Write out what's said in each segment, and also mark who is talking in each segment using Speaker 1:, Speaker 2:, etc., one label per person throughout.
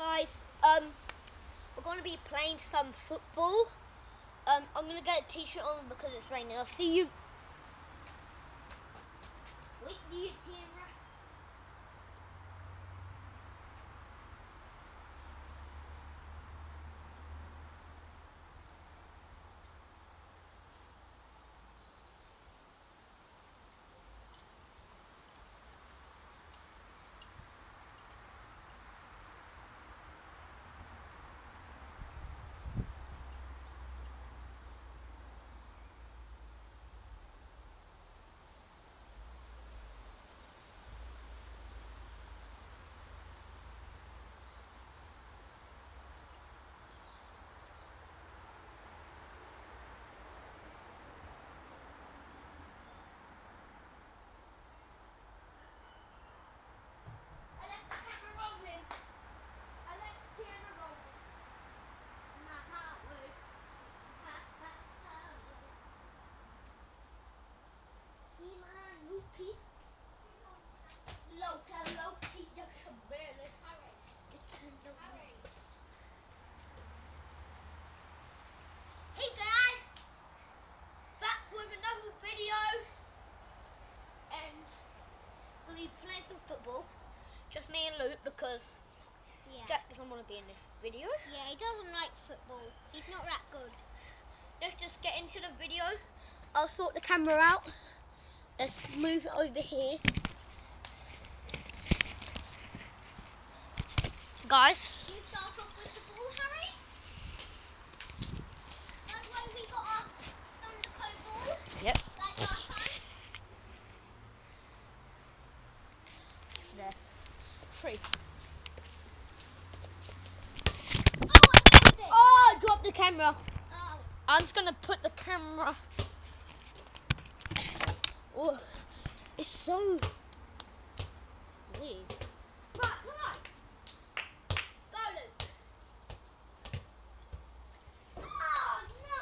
Speaker 1: guys, um, we're going to be playing some football. Um, I'm going to get a t-shirt on because it's raining. I'll see you. Wait, the camera. I left the camera rolling. I left the camera rolling. My heart was. He-Man, Loki. Loka, Loki, just a barely. Hey guys! Back with another video. And we're going to be playing some football. Just me and Luke because
Speaker 2: Yeah.
Speaker 1: Jack doesn't want to be in this video.
Speaker 2: Yeah, he doesn't like football. He's not that good.
Speaker 1: Let's just get into the video. I'll sort the camera out. Let's move it over here. Guys,
Speaker 2: You start off with the ball, Harry. That's why we got our Thundercoat ball.
Speaker 1: Yep.
Speaker 2: Like
Speaker 1: there. Three.
Speaker 2: Oh, I got it.
Speaker 1: Oh, I dropped the camera. I'm just gonna put the camera. Oh, it's so weird.
Speaker 2: Oh, no.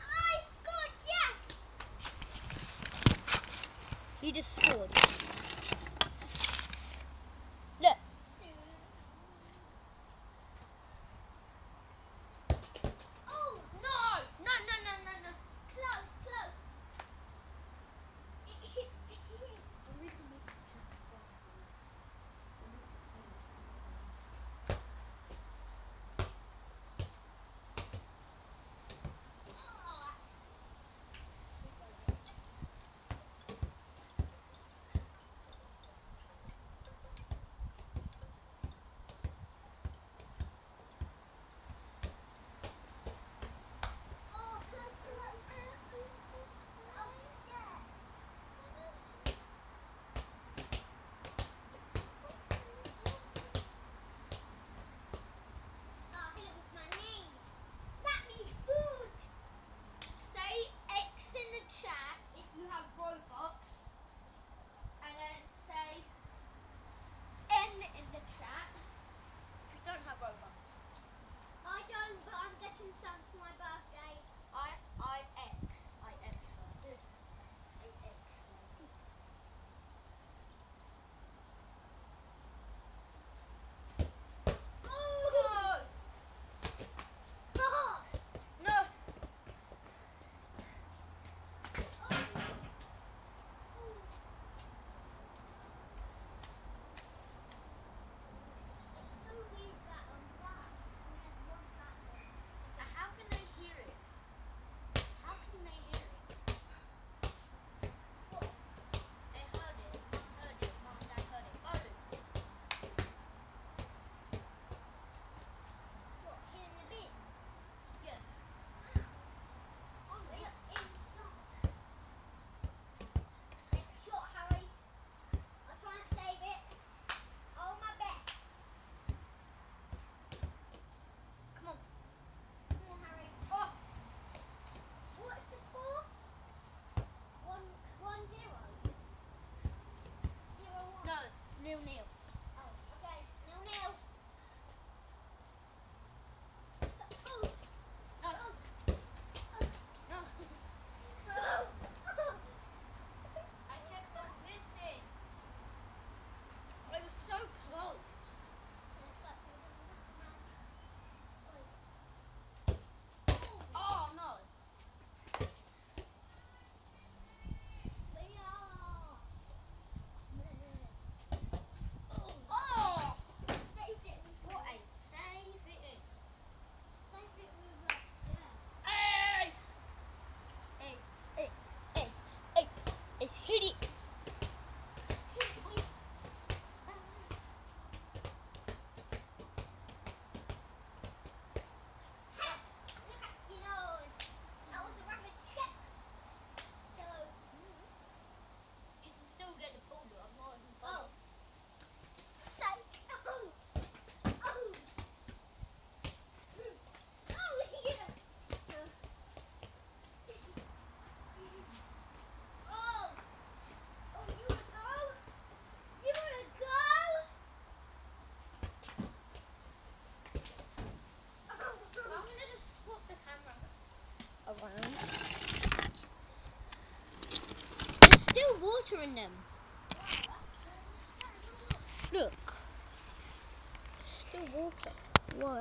Speaker 2: I scored, yes.
Speaker 1: He just scored.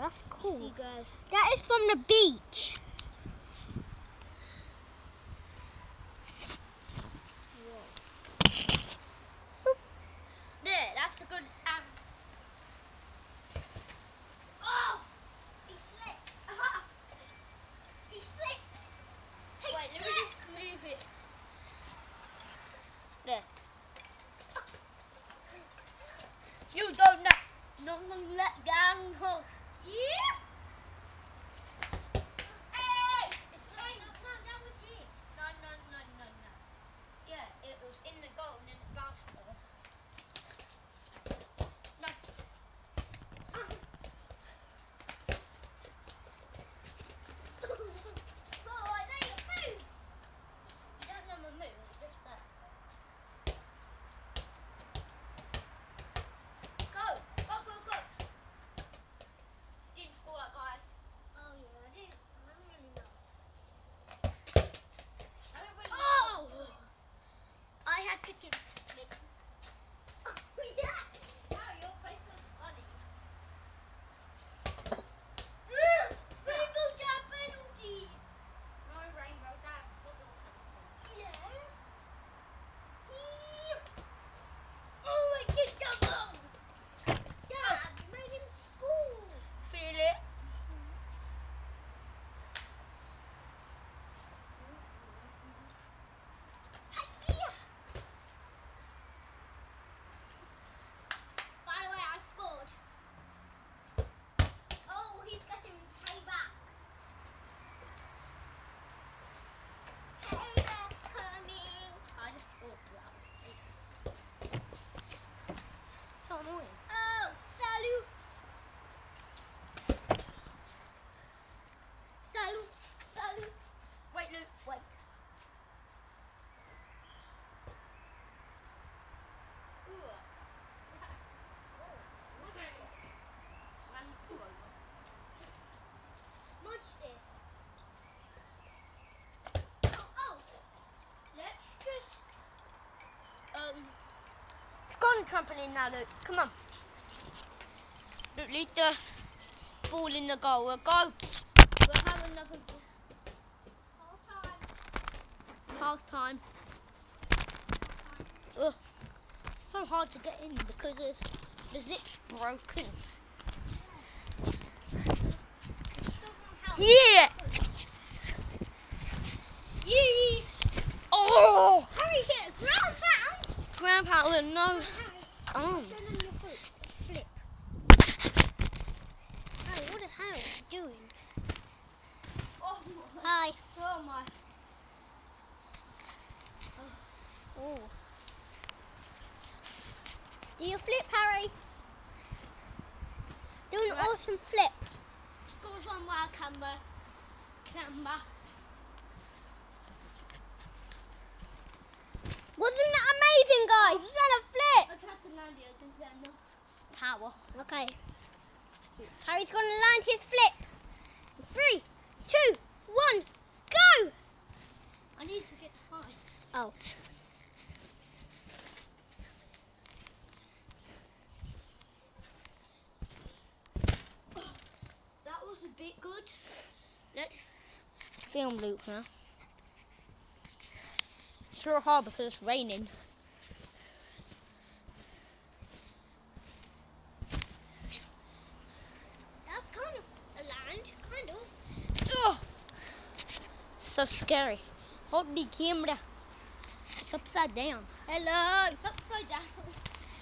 Speaker 1: That's cool. That is from the beach. Trampoline now, Luke. Come on. Luke, leave the ball in the goal. We'll go. We'll have another
Speaker 2: All time.
Speaker 1: half time. Ugh. So hard to get in because it's, the zip's broken. Yeah! Yeah! Oh!
Speaker 2: Harry hit a ground pound.
Speaker 1: Ground pound with no
Speaker 2: Harry,
Speaker 1: arm.
Speaker 2: turn Oh. on your foot. Flip. Harry, what is Harry doing?
Speaker 1: Oh
Speaker 2: Hi.
Speaker 1: Oh my.
Speaker 2: Oh. oh. Do you flip, Harry? Do an
Speaker 1: Right.
Speaker 2: awesome flip.
Speaker 1: Scores one wild camber. Camber.
Speaker 2: Wasn't that amazing, guys?
Speaker 1: Oh.
Speaker 2: Power. Okay. Harry's going to land his flip. Three, two, one, go!
Speaker 1: I need to get high.
Speaker 2: Oh.
Speaker 1: That was a bit good. Let's film Luke now. It's real hard because it's raining.
Speaker 2: That's kind of a land, kind of.
Speaker 1: Ugh. So scary. Hold the camera. It's upside down.
Speaker 2: Hello.
Speaker 1: It's upside down.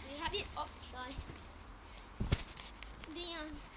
Speaker 1: We have it upside down.